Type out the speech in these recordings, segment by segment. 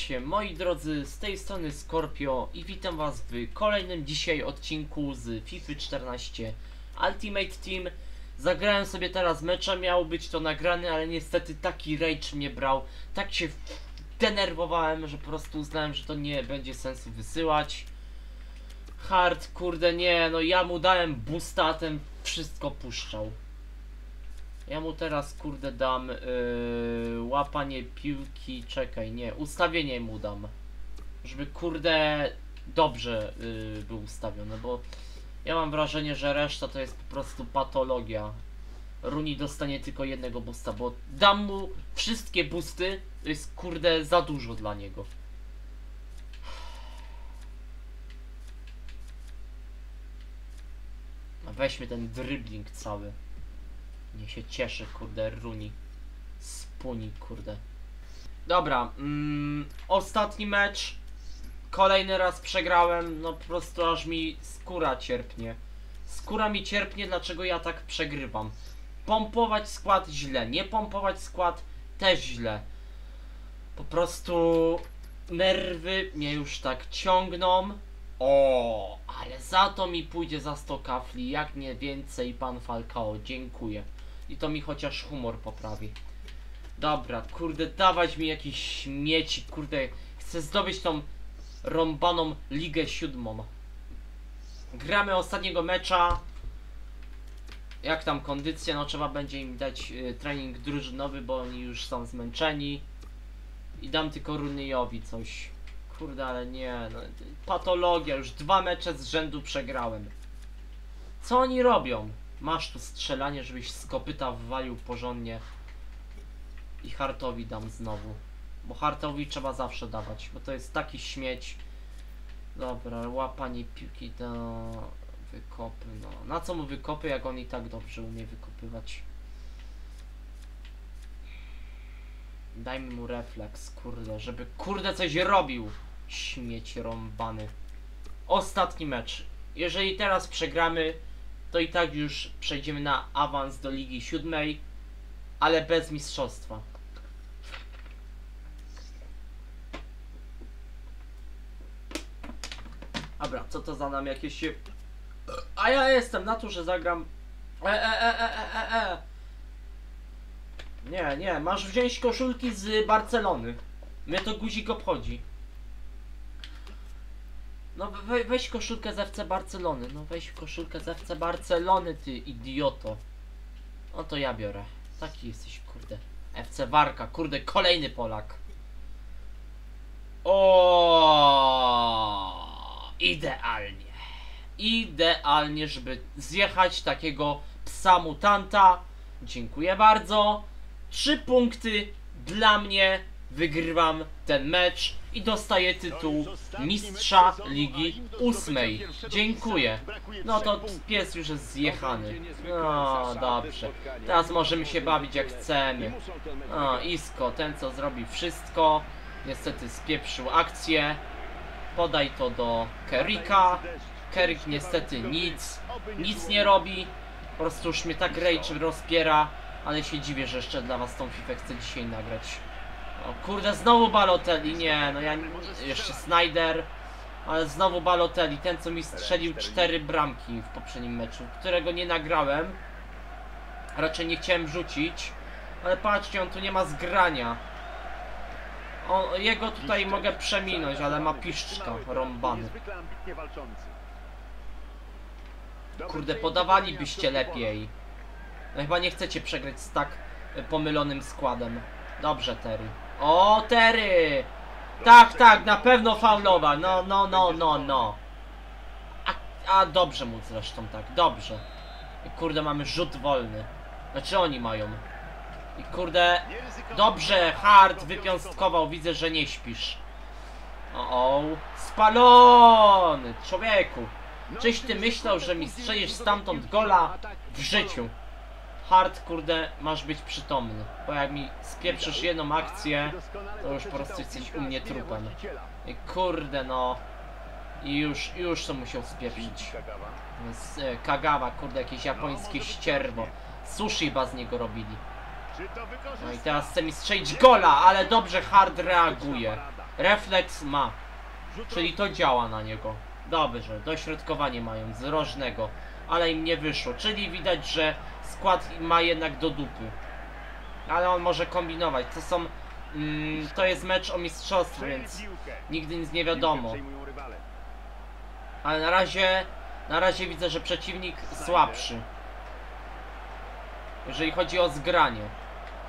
witajcie moi drodzy, z tej strony Scorpio i witam was w kolejnym dzisiaj odcinku z FIFA 14 Ultimate Team. Zagrałem sobie teraz mecze, miał być to nagrane, ale niestety taki rage mnie brał, tak się denerwowałem, że po prostu uznałem, że to nie będzie sensu wysyłać. Hard, kurde nie, no ja mu dałem boosta, a ten wszystko puszczał. Ja mu teraz kurde dam yy, łapanie piłki, czekaj, nie, ustawienie mu dam. Żeby kurde dobrze yy, był ustawiony, bo ja mam wrażenie, że reszta to jest po prostu patologia. Runi dostanie tylko jednego boosta, bo dam mu wszystkie boosty, to jest kurde za dużo dla niego. Weźmy ten dribbling cały. Nie się cieszy, kurde, Runi. Spuni, kurde. Dobra, mm, ostatni mecz. Kolejny raz przegrałem, no po prostu aż mi skóra cierpnie. Skóra mi cierpnie, dlaczego ja tak przegrywam. Pompować skład źle, nie pompować skład też źle. Po prostu nerwy mnie już tak ciągną. O, ale za to mi pójdzie za 100 kafli, jak nie więcej pan Falcao, dziękuję. I to mi chociaż humor poprawi. Dobra, kurde, dawać mi jakieś śmieci, kurde, chcę zdobyć tą rąbaną Ligę Siódmą. Gramy ostatniego mecza. Jak tam kondycja? No trzeba będzie im dać y, trening drużynowy, bo oni już są zmęczeni. I dam tylko Runejowi coś. Kurde, ale nie, no, patologia, już dwa mecze z rzędu przegrałem. Co oni robią? Masz tu strzelanie, żebyś z kopyta wwalił porządnie. I Hartowi dam znowu. Bo Hartowi trzeba zawsze dawać, bo to jest taki śmieć. Dobra, łapanie piłki do wykopy, no. Na co mu wykopy, jak on i tak dobrze umie wykopywać? Dajmy mu refleks, kurde, żeby kurde coś robił. Śmieć rąbany. Ostatni mecz. Jeżeli teraz przegramy, to i tak już przejdziemy na awans do Ligi Siódmej, ale bez mistrzostwa. Dobra, co to za nam jakieś. A ja jestem na to, że zagram... E, e, e, e, e, e, e. Nie, nie, masz wziąć koszulki z Barcelony. Mnie to guzik obchodzi. No we, weź koszulkę z FC Barcelony. No weź koszulkę z FC Barcelony, ty idioto. No to ja biorę. Taki jesteś, kurde. FC Warka, kurde, kolejny Polak. O, idealnie. Idealnie, żeby zjechać takiego psa mutanta. Dziękuję bardzo. Trzy punkty dla mnie. Wygrywam ten mecz i dostaję tytuł mistrza Ligi Ósmej. Dziękuję. No to pies już jest zjechany. No dobrze. Teraz możemy się bawić jak chcemy. No Isko, ten co zrobi wszystko. Niestety spieprzył akcję. Podaj to do Kerika. Kerik niestety nic. Nic nie robi. Po prostu już mnie tak rage rozpiera. Ale się dziwię, że jeszcze dla was tą FIFA chcę dzisiaj nagrać. O kurde, znowu Balotelli, nie, no ja jeszcze Snyder, ale znowu Balotelli, ten co mi strzelił cztery bramki w poprzednim meczu, którego nie nagrałem. Raczej nie chciałem rzucić, ale patrzcie, on tu nie ma zgrania. O, jego tutaj mogę przeminąć, ale ma piszczka rąbany. Kurde, podawalibyście lepiej. No chyba nie chcecie przegrać z tak y, pomylonym składem. Dobrze, Terry. O, Terry! Tak, tak, na pewno faulowa. No, no, no, no, no. A, a dobrze mu zresztą tak, dobrze. I kurde, mamy rzut wolny. Znaczy oni mają. I kurde, dobrze, hard wypiąstkował, widzę, że nie śpisz. O, o, spalony, człowieku. Czyś ty myślał, że mi strzelisz stamtąd gola w życiu? Hard, kurde, masz być przytomny. Bo jak mi spieprzysz jedną akcję, to już po prostu jesteś u mnie trupem. I kurde, no. I już, już to musiał spieprzyć. Z, e, Kagawa, kurde, jakieś japońskie ścierwo. Sushi chyba z niego robili. No i teraz chce mi strzelić gola, ale dobrze Hard reaguje. Refleks ma, czyli to działa na niego. Dobrze, dośrodkowanie mają z rożnego, ale im nie wyszło, czyli widać, że skład ma jednak do dupy. Ale on może kombinować, to są... Mm, to jest mecz o mistrzostwo, więc nigdy nic nie wiadomo. Ale na razie, na razie widzę, że przeciwnik słabszy. Jeżeli chodzi o zgranie.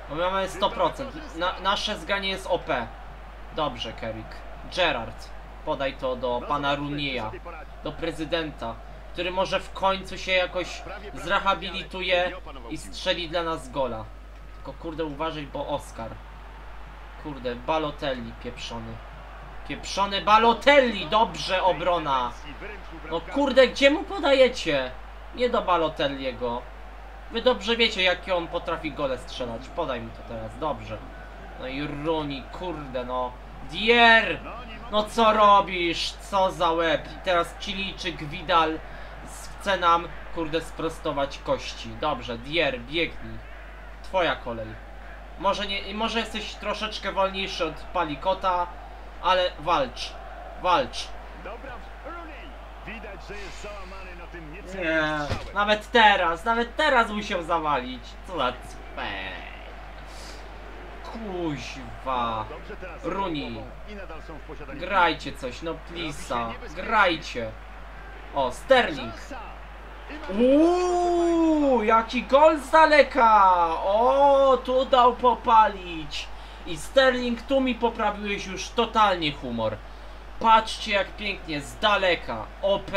Bo my mamy 100%. Na, nasze zgranie jest OP. Dobrze, Kerik. Gerard. Podaj to do No pana Runieja. Do prezydenta. Który może w końcu się jakoś zrehabilituje i strzeli dla nas gola. Tylko kurde uważaj, bo Oscar. Kurde, Balotelli pieprzony. Pieprzony Balotelli! Dobrze obrona! No kurde, gdzie mu podajecie? Nie do Balotelliego. Wy dobrze wiecie, jakie on potrafi gole strzelać. Podaj mi to teraz, dobrze. No i Runi, kurde no. Dier! No, No co robisz? Co za łeb? I teraz Chilijczyk Widal chce nam, kurde, sprostować kości. Dobrze, Dier, biegnij. Twoja kolej. Może, nie, może jesteś troszeczkę wolniejszy od Palikota, ale walcz. Walcz. Dobra. Widać, że jest załamany na tym Nie, niecelnym strzałem. nawet teraz, nawet teraz musiał zawalić. Co za cpej. Kuźwa. Dobrze teraz Rooney. głową i nadal są w posiadaniu Grajcie coś, no plisa. Grajcie. O, Sterling. Uuu, jaki gol z daleka! O, tu dał popalić. I Sterling, tu mi poprawiłeś już totalnie humor. Patrzcie jak pięknie, z daleka. OP.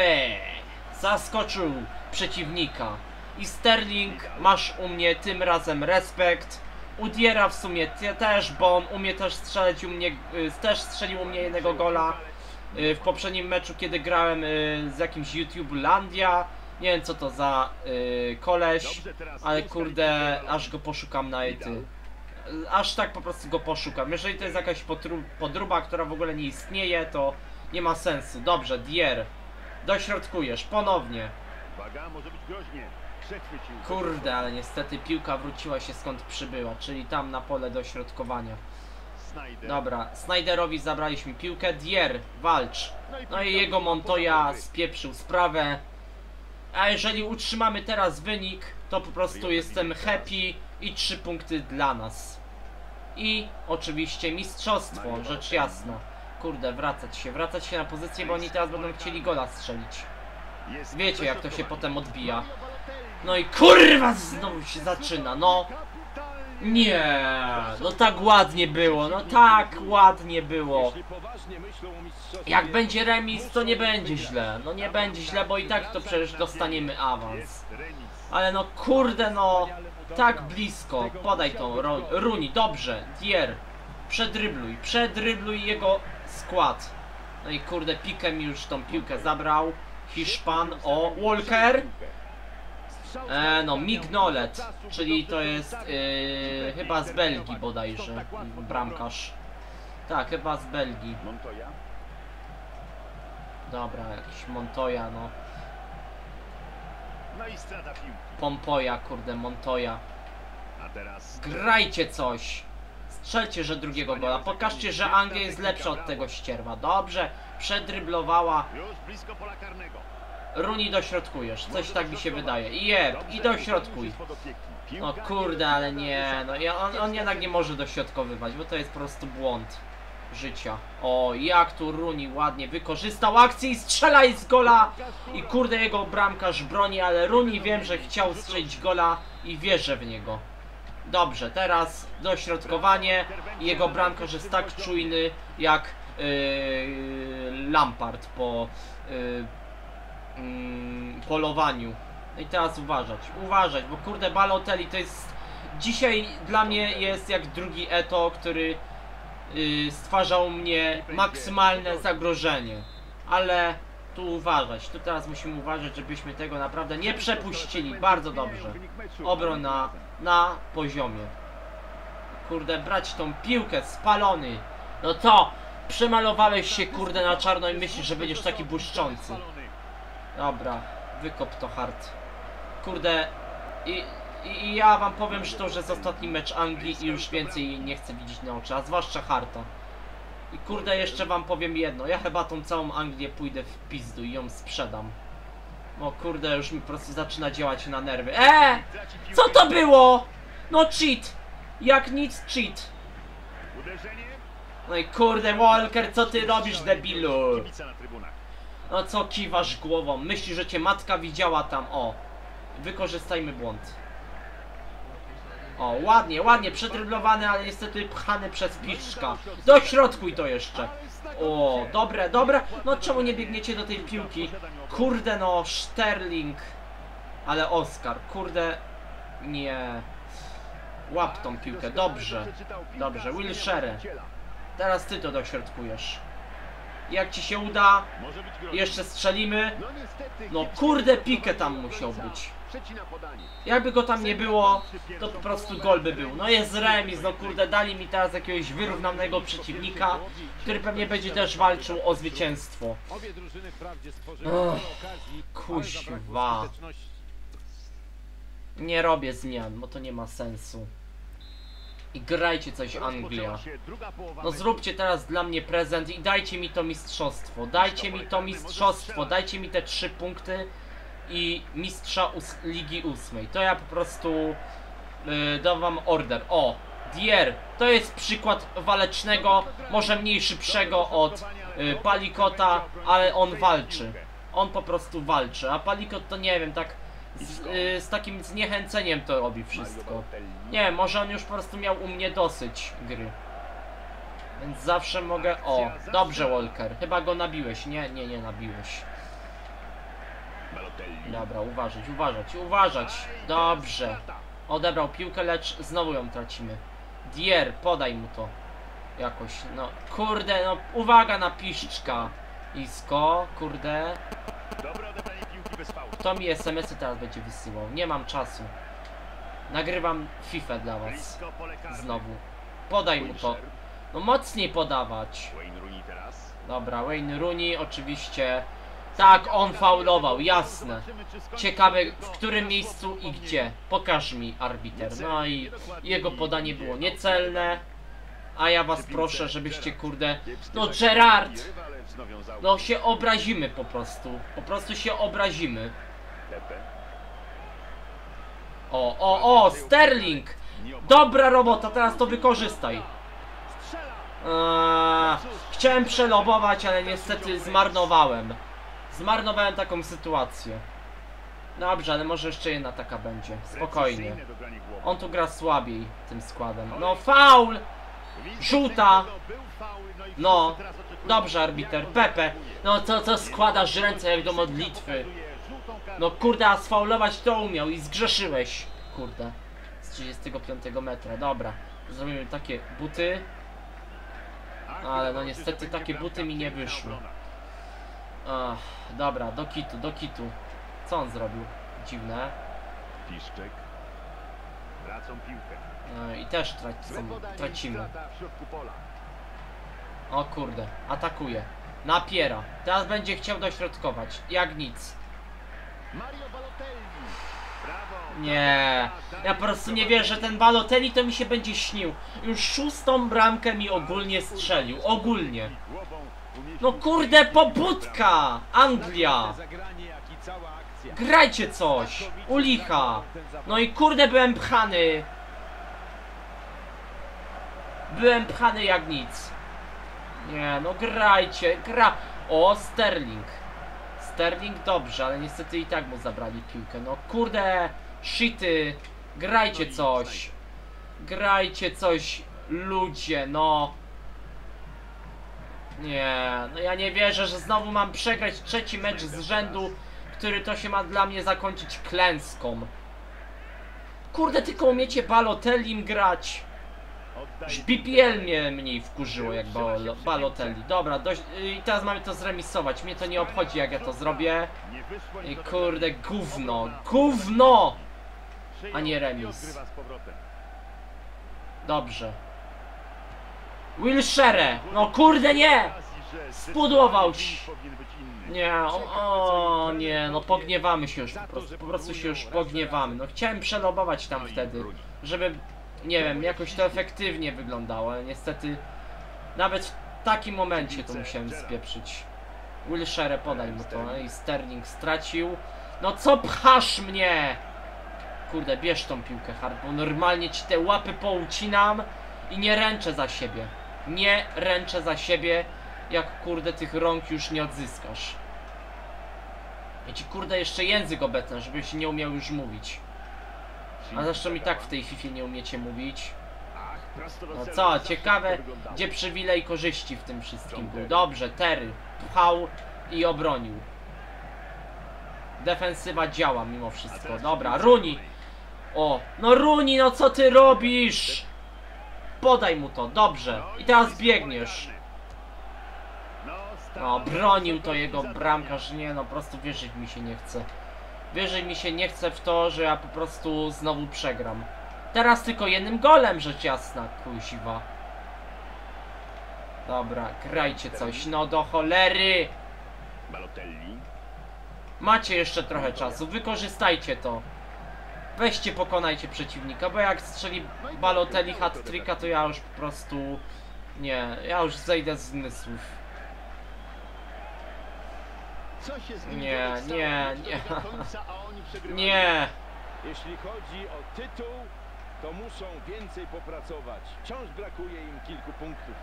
Zaskoczył przeciwnika. I Sterling, masz u mnie tym razem respekt. Udiera w sumie też, bo on umie też strzelać u mnie, y, też strzelił u mnie jednego gola w poprzednim meczu, kiedy grałem y, z jakimś YouTube Landia. Nie wiem co to za y, koleś, ale kurde, aż go poszukam na ety. Y, Aż tak po prostu go poszukam. Jeżeli to jest jakaś podruba, która w ogóle nie istnieje, to nie ma sensu. Dobrze, Dier. Dośrodkujesz, ponownie. Kurde, ale niestety piłka wróciła się skąd przybyła, czyli tam na pole dośrodkowania. Dobra, Snyderowi zabraliśmy piłkę. Dier, walcz. No i jego wróciła Montoya spieprzył sprawę. A jeżeli utrzymamy teraz wynik, to po prostu jestem happy i trzy punkty dla nas. I oczywiście mistrzostwo, rzecz jasna. Kurde, wracać się, wracać się na pozycję, bo oni teraz będą chcieli gola strzelić. Wiecie jak to się potem odbija. No i kurwa znowu się zaczyna, no. Nie, no tak ładnie było, no tak ładnie było. Jak będzie remis, to nie będzie źle. No nie będzie źle, bo i tak to przecież dostaniemy awans. Ale no kurde no, tak blisko. Podaj tą Runi, dobrze. Dier, przedrybluj, przedrybluj jego skład. No i kurde, Pikem już tą piłkę zabrał. Hiszpan, o, Walker. E, no, Mignolet, czyli to jest yy, chyba z Belgii bodajże, bramkarz. Tak, chyba z Belgii. Montoya. Dobra, jakiś Montoya, no. No. Pompoja, kurde, Montoya. Grajcie coś! Strzelcie, że drugiego gola. Pokażcie, że Anglia jest lepsza od tego ścierwa. Dobrze, przedryblowała. już blisko pola karnego. Runi dośrodkujesz, coś tak mi się wydaje. I jeb, i dośrodkuj. No kurde, ale nie, no on, on jednak nie może dośrodkowywać, bo to jest po prostu błąd życia. O, jak tu Runi ładnie wykorzystał akcję i strzela z gola! I kurde, jego bramkarz broni, ale Runi wiem, że chciał strzelić gola i wierzę w niego. Dobrze, teraz dośrodkowanie i jego bramkarz jest tak czujny jak yy, Lampard po yy, mm, polowaniu. No i teraz uważać, uważać, bo kurde Balotelli to jest dzisiaj dla mnie jest jak drugi Eto, który yy, stwarzał mnie maksymalne zagrożenie. Ale tu uważać, tu teraz musimy uważać, żebyśmy tego naprawdę nie przepuścili. Bardzo dobrze. Obrona na poziomie. Kurde, brać tą piłkę, spalony. No to, przemalowałeś się kurde na czarno i myślisz, że będziesz taki błyszczący. Dobra, wykop to hard. Kurde, i I, I ja wam powiem, że to już jest ostatni mecz Anglii i już więcej nie chcę widzieć na oczy, a zwłaszcza Harta. I kurde, jeszcze wam powiem jedno, ja chyba tą całą Anglię pójdę w pizdu i ją sprzedam. O kurde, już mi po prostu zaczyna działać na nerwy. Eee! Co to było? No cheat! Jak nic cheat. No i kurde, Walker, co ty robisz, debilu? No co kiwasz głową? Myślisz, że cię matka widziała tam, o. Wykorzystajmy błąd. O, ładnie, ładnie, przetryblowany, ale niestety pchany przez piszczka. Dośrodkuj to jeszcze. O, dobre, dobre. No czemu nie biegniecie do tej piłki? Kurde no, Sterling. Ale Oscar, kurde. Nie. Łap tą piłkę, dobrze. Dobrze, Wilshere. Teraz ty to dośrodkujesz. Jak ci się uda, jeszcze strzelimy. No. No kurde, pikę tam musiał być. Jakby go tam nie było, to po prostu gol by był. No jest remis, no kurde, dali mi teraz jakiegoś wyrównanego przeciwnika, który pewnie będzie też walczył o zwycięstwo. Ale kuźwa. Nie robię zmian, bo to nie ma sensu. I grajcie coś Anglia. No zróbcie teraz dla mnie prezent i dajcie mi to mistrzostwo. Dajcie mi to mistrzostwo, dajcie mi te trzy punkty i mistrza ós Ligi Ósmej. To ja po prostu yy, dam wam order. O, Dier, to jest przykład walecznego, może mniej szybszego od yy, Palikota, ale on walczy. On po prostu walczy, a Palikot to nie wiem, tak z, yy, z takim zniechęceniem to robi wszystko. Nie może on już po prostu miał u mnie dosyć gry. Więc zawsze mogę... O, dobrze Walker. Chyba go nabiłeś. Nie, nie, nie nabiłeś. Dobra, uważać, uważać, uważać. Dobrze. Odebrał piłkę, lecz znowu ją tracimy. Dier, podaj mu to. Jakoś, no. Kurde, no. Uwaga na piszczka. Isko, kurde. Dobre odebranie piłki bez fału. Kto mi SMS-y teraz będzie wysyłał? Nie mam czasu. Nagrywam FIFA dla was. Znowu. Podaj mu to. No mocniej podawać. Dobra, Wayne Rooney oczywiście. Tak, on faulował, jasne. Ciekawe w którym miejscu i gdzie. Pokaż mi arbiter. No i jego podanie było niecelne. A ja was proszę, żebyście kurde. No Gerard! No się obrazimy po prostu. Po prostu się obrazimy. O, o, o, Sterling! Dobra robota, teraz to wykorzystaj. Eee, chciałem przelobować, ale niestety zmarnowałem. Zmarnowałem taką sytuację. Dobrze, ale może jeszcze jedna taka będzie. Spokojnie. On tu gra słabiej tym składem. No faul! żółta. No, Dobrze, arbiter. Pepe. No co, co składasz ręce jak do modlitwy? No kurde, a sfaulować to umiał i zgrzeszyłeś. Kurde. Z 35 metra. Dobra. Zrobimy takie buty. Ale no niestety takie buty mi nie wyszły. Ach, dobra, do kitu, do kitu. Co on zrobił? Dziwne. Piszczek. Tracą piłkę. No i też tracimy. tracimy. O kurde, atakuje. Napiera. Teraz będzie chciał dośrodkować. Jak nic. Nie. Ja po prostu nie wierzę, że ten Balotelli to mi się będzie śnił. Już szóstą bramkę mi ogólnie strzelił. Ogólnie. No kurde, pobudka! Anglia! Grajcie coś! U licha! No i kurde, byłem pchany! Byłem pchany jak nic. Nie, no grajcie, gra... O, Sterling. Sterling dobrze, ale niestety i tak mu zabrali piłkę. No kurde, shity. Grajcie coś. Grajcie coś, ludzie, no. Nie, no ja nie wierzę, że znowu mam przegrać trzeci mecz z rzędu, który to się ma dla mnie zakończyć klęską. Kurde, tylko umiecie Balotellim grać. Oddaje BPL mnie mniej wkurzyło jak Balo- Balotelli. Dobra, dość, i teraz mamy to zremisować. Mnie to nie obchodzi jak ja to zrobię. I kurde, gówno, gówno! A nie remis. Dobrze. Wilshere! No kurde nie! Spudłował inny. Nie, o, o nie, no pogniewamy się już po prostu, po prostu się już pogniewamy. No chciałem przelobować tam wtedy, żeby, nie wiem, jakoś to efektywnie wyglądało, ale niestety nawet w takim momencie to musiałem spieprzyć. Wilshere podaj mu to i Sterling stracił. No co pchasz mnie? Kurde, bierz tą piłkę, Hart, bo normalnie ci te łapy poucinam i nie ręczę za siebie. Nie ręczę za siebie, jak kurde tych rąk już nie odzyskasz. Ja ci kurde jeszcze język obecny, żebyś nie umiał już mówić. A zresztą i tak w tej FIFA nie umiecie mówić. No co, ciekawe, gdzie przywilej korzyści w tym wszystkim był. Dobrze, Terry pchał i obronił. Defensywa działa mimo wszystko. Dobra, Runi. O, no Runi, no co ty robisz? Podaj mu to, dobrze. I teraz biegniesz. No, bronił to jego bramkarz, nie no, po prostu wierzyć mi się nie chce. Wierzyć mi się nie chce w to, że ja po prostu znowu przegram. Teraz tylko jednym golem, rzecz jasna, kuziwa. Dobra, grajcie coś, no do cholery! Balotelli. Macie jeszcze trochę czasu, wykorzystajcie to. Weźcie, pokonajcie przeciwnika, bo jak strzeli Balotelli hat-tricka, to ja już po prostu... Nie, ja już zejdę z zmysłów. Co się z nim Nie, nie, nie. Nie! Jeśli chodzi o tytuł, to muszą więcej popracować. Wciąż brakuje im kilku punktów.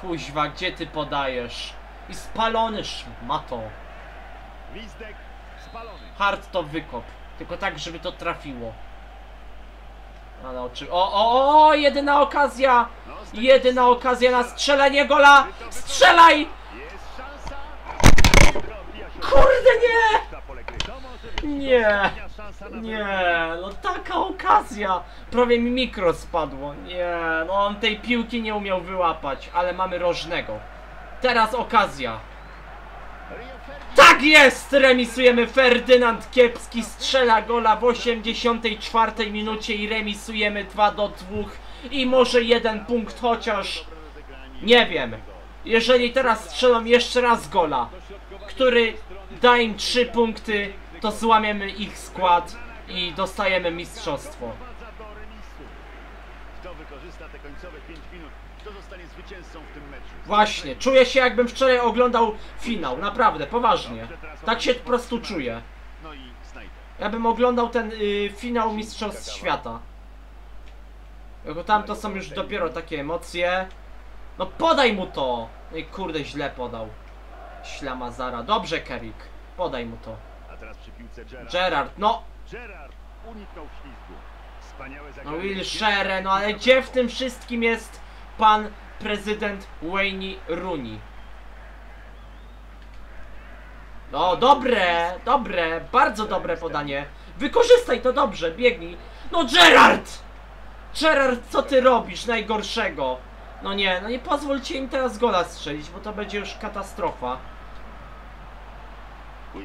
Kuźwa, gdzie ty podajesz? I spalony szmato. Gwizdek spalony. Hard to wykop. Tylko tak, żeby to trafiło. Ale oczy... O, o, o, jedyna okazja! No, Jedyna okazja na strzelenie gola! Strzelaj! Kurde, nie! Nie. Nie, no taka okazja! Prawie mi mikro spadło. Nie, no on tej piłki nie umiał wyłapać, ale mamy rożnego. Teraz okazja. Tak jest! Remisujemy Ferdynand Kiepski strzela gola w 84 minucie i remisujemy 2 do 2 i może jeden punkt chociaż nie wiem. Jeżeli teraz strzelą jeszcze raz gola, który da im 3 punkty, to złamiemy ich skład i dostajemy mistrzostwo. Prowadza do remisu. Kto wykorzysta te końcowe 5 minut, kto zostanie zwycięzcą w tym meczu? Właśnie, czuję się jakbym wczoraj oglądał finał, naprawdę, poważnie. Tak się po prostu czuję. No. Ja bym oglądał ten y, finał Mistrzostw Świata. Jako tam to są już dopiero takie emocje. No podaj mu to! No i kurde, źle podał. Ślamazara. Dobrze, Kerik. Podaj mu to. A teraz przy piłce Gerrard. Gerard, no, Gerrard uniknął ślizgu. Wspaniałe no. Wilshere, no ale gdzie w tym wszystkim jest pan prezydent Wayne Rooney? No, dobre, dobre, bardzo dobre podanie. Wykorzystaj to dobrze, biegnij. No Gerard! Gerard, co ty robisz najgorszego? No nie, no nie pozwólcie im teraz gola strzelić, bo to będzie już katastrofa.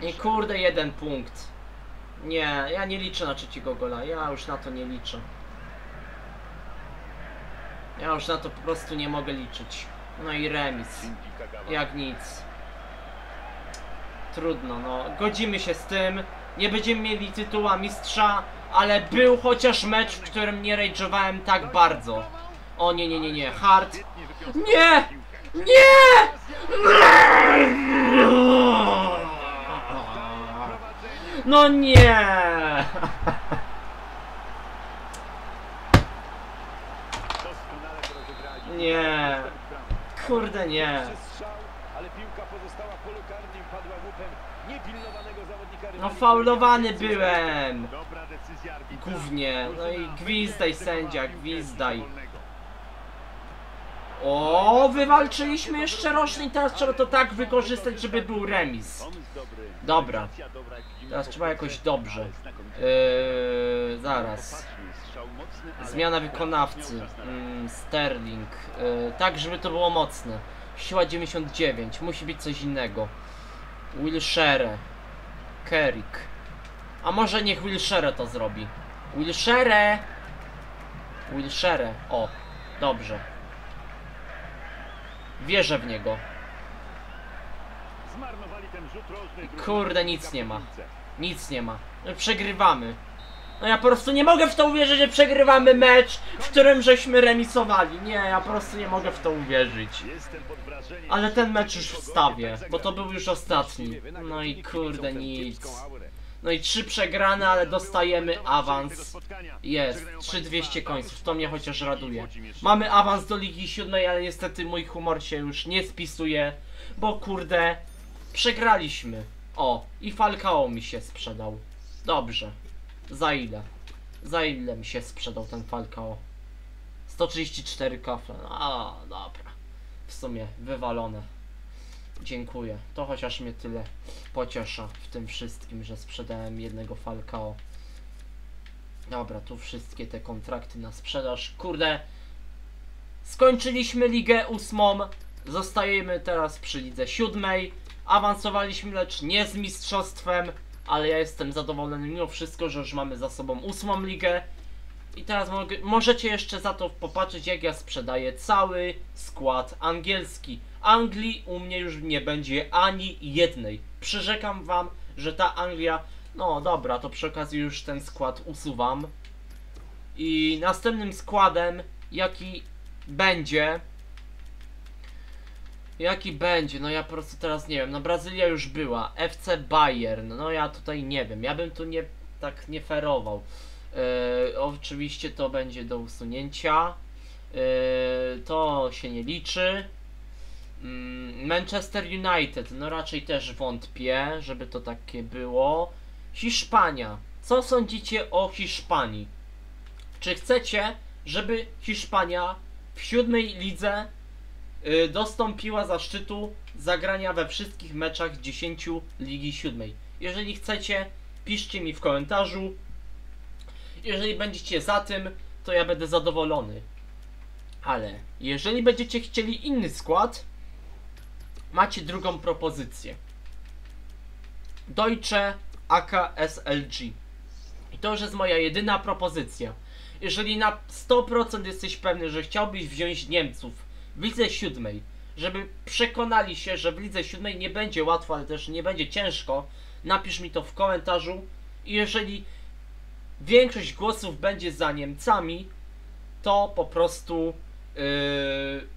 I kurde, jeden punkt. Nie, ja nie liczę na trzeciego gola, ja już na to nie liczę. Ja już na to po prostu nie mogę liczyć. No i remis. Jak nic. Trudno, no. Godzimy się z tym. Nie będziemy mieli tytuła mistrza, ale był chociaż mecz, w którym nie rage'owałem tak bardzo. O nie, nie, nie, nie. Hard. Nie! Nie! No nie! Nie. Kurde nie. No faulowany byłem. Gównie. No i gwizdaj sędzia, gwizdaj. O, wywalczyliśmy jeszcze roczny i teraz trzeba to tak wykorzystać, żeby był remis. Dobra. Teraz trzeba jakoś dobrze. Yy, zaraz. Zmiana wykonawcy. Mm, Sterling. Yy, tak, żeby to było mocne. Siła 99. Musi być coś innego. Wilshere. Kerik. A może niech Wilshere to zrobi. Wilshere! Wilshere. O, dobrze. Wierzę w niego. Kurde, nic nie ma. Nic nie ma. No, Przegrywamy. No ja po prostu nie mogę w to uwierzyć, że przegrywamy mecz, w którym żeśmy remisowali. Nie, ja po prostu nie mogę w to uwierzyć. Ale ten mecz już wstawię, bo to był już ostatni. No i kurde nic. No i trzy przegrane, ale dostajemy awans. Jest, 3200 końców, to mnie chociaż raduje. Mamy awans do Ligi Siódmej, ale niestety mój humor się już nie spisuje, bo kurde, przegraliśmy. O, i Falcao mi się sprzedał. Dobrze. Za ile? Za ile mi się sprzedał ten Falcao? 134 kafle. A, dobra. W sumie wywalone. Dziękuję. To chociaż mnie tyle pociesza w tym wszystkim, że sprzedałem jednego Falcao. Dobra, tu wszystkie te kontrakty na sprzedaż. Kurde, skończyliśmy ligę ósmą. Zostajemy teraz przy lidze siódmej. Awansowaliśmy, lecz nie z mistrzostwem, ale ja jestem zadowolony mimo wszystko, że już mamy za sobą ósmą ligę. I teraz możecie jeszcze za to popatrzeć, jak ja sprzedaję cały skład angielski. Anglii u mnie już nie będzie ani jednej. Przyrzekam wam, że ta Anglia. No dobra, to przy okazji już ten skład usuwam. I następnym składem, jaki będzie. Jaki będzie? No ja po prostu teraz nie wiem. No Brazylia już była. FC Bayern. No ja tutaj nie wiem. Ja bym tu nie tak nie ferował. Yy, oczywiście to będzie do usunięcia. Yy, to się nie liczy. Mm, Manchester United, no raczej też wątpię, żeby to takie było. Hiszpania. Co sądzicie o Hiszpanii? Czy chcecie, żeby Hiszpania w siódmej lidze y, dostąpiła zaszczytu zagrania we wszystkich meczach 10 Ligi Siódmej? Jeżeli chcecie, piszcie mi w komentarzu. Jeżeli będziecie za tym, to ja będę zadowolony. Ale jeżeli będziecie chcieli inny skład, macie drugą propozycję. Deutsche AKSLG. I to już jest moja jedyna propozycja. Jeżeli na 100% jesteś pewny, że chciałbyś wziąć Niemców w lidze siódmej, żeby przekonali się, że w lidze siódmej nie będzie łatwo, ale też nie będzie ciężko, napisz mi to w komentarzu. I jeżeli większość głosów będzie za Niemcami, to po prostu yy,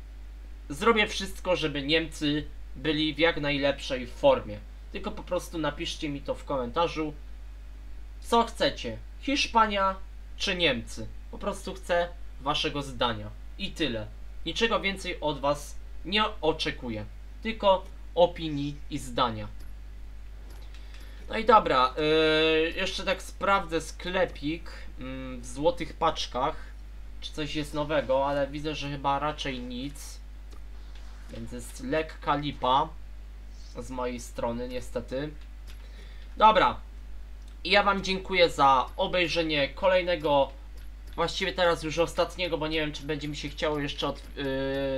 zrobię wszystko, żeby Niemcy byli w jak najlepszej formie. Tylko po prostu napiszcie mi to w komentarzu. Co chcecie? Hiszpania czy Niemcy? Po prostu chcę waszego zdania. I tyle. Niczego więcej od was nie oczekuję. Tylko opinii i zdania. No i dobra, yy, jeszcze tak sprawdzę sklepik yy, w złotych paczkach. Czy coś jest nowego, ale widzę, że chyba raczej nic. Więc jest lekka lipa z mojej strony, niestety. Dobra. I ja Wam dziękuję za obejrzenie kolejnego, właściwie teraz już ostatniego, bo nie wiem, czy będzie mi się chciało jeszcze od, yy,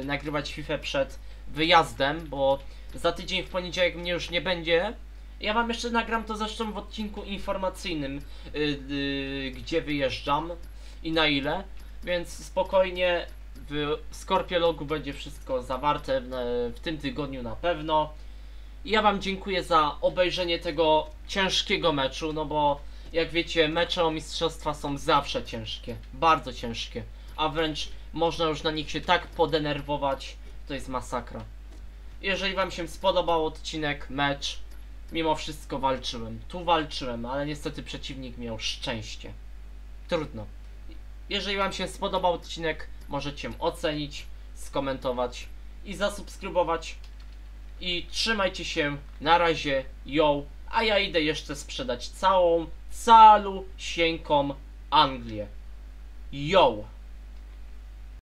nagrywać FIFA przed wyjazdem, bo za tydzień w poniedziałek mnie już nie będzie. Ja Wam jeszcze nagram to zresztą w odcinku informacyjnym, yy, yy, gdzie wyjeżdżam i na ile. Więc spokojnie w Skorpiologu będzie wszystko zawarte w, w tym tygodniu na pewno. I ja Wam dziękuję za obejrzenie tego ciężkiego meczu, no bo jak wiecie, mecze o mistrzostwa są zawsze ciężkie, bardzo ciężkie, a wręcz można już na nich się tak podenerwować, to jest masakra. Jeżeli Wam się spodobał odcinek, mecz, mimo wszystko walczyłem. Tu walczyłem, ale niestety przeciwnik miał szczęście. Trudno. Jeżeli Wam się spodobał odcinek, możecie ocenić, skomentować i zasubskrybować. I trzymajcie się, na razie, yo, a ja idę jeszcze sprzedać całą, calusieńką Anglię. Yo!